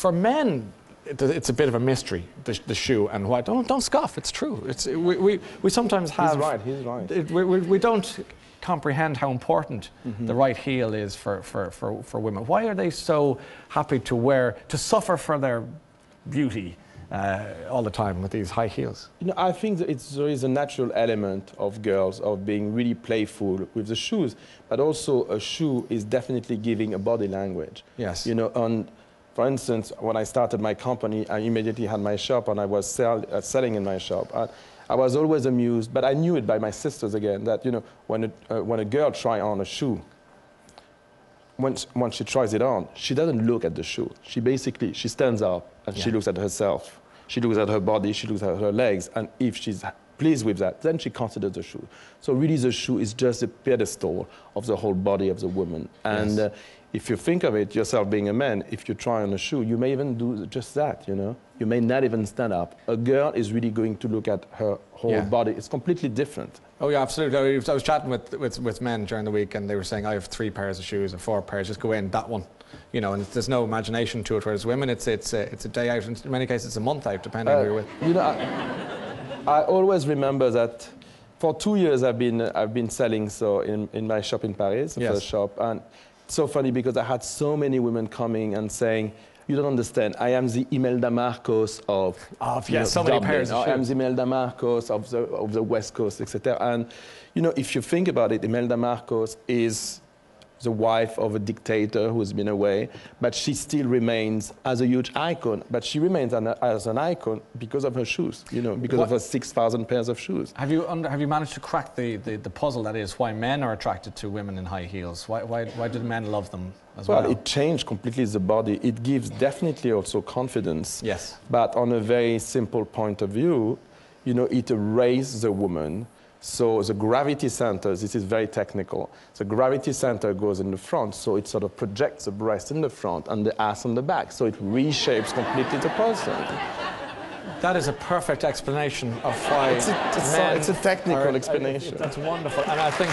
for men, it's a bit of a mystery, the, the shoe and why. Don't, don't scoff, it's true. It's, we, we, we sometimes have. He's right, he's right. It, we, we, we don't comprehend how important the right heel is for, for, for, for women. Why are they so happy to wear, to suffer for their beauty uh, all the time with these high heels? You know, I think that it's, there is a natural element of girls of being really playful with the shoes, but also a shoe is definitely giving a body language. Yes. You know, and for instance, when I started my company, I immediately had my shop and I was sell, uh, selling in my shop. And I was always amused, but I knew it by my sisters again, that, you know, when a, uh, when a girl try on a shoe, once, once she tries it on, she doesn't look at the shoe. She basically, she stands up and she looks at herself. She looks at her body, she looks at her legs, and if she's pleased with that, then she considers the shoe. So really the shoe is just a pedestal of the whole body of the woman. And Yes. uh, if you think of it, yourself being a man, if you try on a shoe, you may even do just that, you know? You may not even stand up. A girl is really going to look at her whole Yeah. body. It's completely different. Oh yeah, absolutely. I was- chatting with, with, with men during the week, and they were saying, "I have three pairs of shoes or four pairs. Just go in that one." You know, and there's no imagination to it. Whereas women, it's it's a, it's a day out. In many cases, it's a month out, depending on who uh, you're with. You know, I, I always remember that for two years I've been, I've been selling so in, in my shop in Paris, the Yes. first shop. And so funny because I had so many women coming and saying, you don't understand. I am the Imelda Marcos of, Of, yeah, know, so many pairs of I'm the Imelda Marcos of the, of the West Coast, etc. And, you know, if you think about it, Imelda Marcos is the wife of a dictator who's been away, but she still remains as a huge icon. But she remains an, as an icon because of her shoes, you know, because What- of her 6,000 pairs of shoes. Have you under, have you managed to crack the, the, the puzzle that is why men are attracted to women in high heels? Why why, why do men love them as well? Well, it changed completely the body. It gives definitely also confidence. Yes. But on a very simple point of view, you know, it raises the woman. So the gravity center, this is very technical. The gravity center goes in the front, so it sort of projects the breast in the front and the ass on the back. So it reshapes completely the person. That is a perfect explanation of why It's a- it's a- it's a technical are- explanation. that's wonderful, and I think